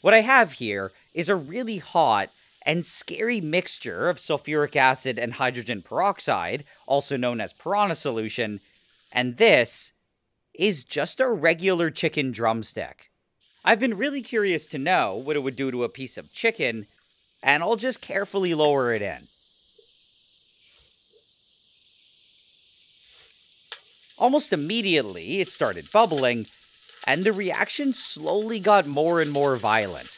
What I have here is a really hot and scary mixture of sulfuric acid and hydrogen peroxide, also known as piranha solution, and this is just a regular chicken drumstick. I've been really curious to know what it would do to a piece of chicken, and I'll just carefully lower it in. Almost immediately, it started bubbling, and the reaction slowly got more and more violent.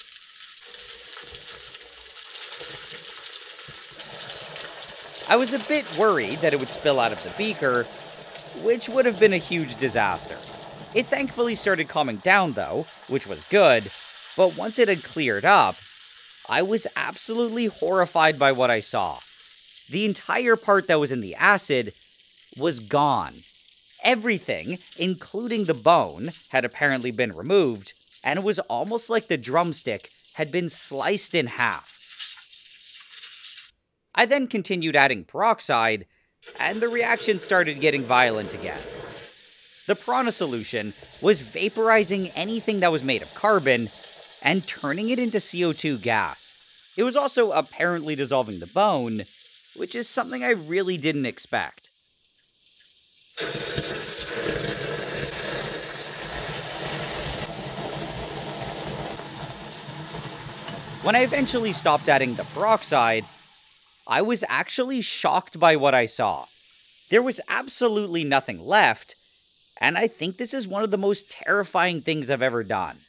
I was a bit worried that it would spill out of the beaker, which would have been a huge disaster. It thankfully started calming down, though, which was good, but once it had cleared up, I was absolutely horrified by what I saw. The entire part that was in the acid was gone. Everything, including the bone, had apparently been removed, and it was almost like the drumstick had been sliced in half. I then continued adding peroxide, and the reaction started getting violent again. The piranha solution was vaporizing anything that was made of carbon and turning it into CO2 gas. It was also apparently dissolving the bone, which is something I really didn't expect. When I eventually stopped adding the peroxide, I was actually shocked by what I saw. There was absolutely nothing left, and I think this is one of the most terrifying things I've ever done.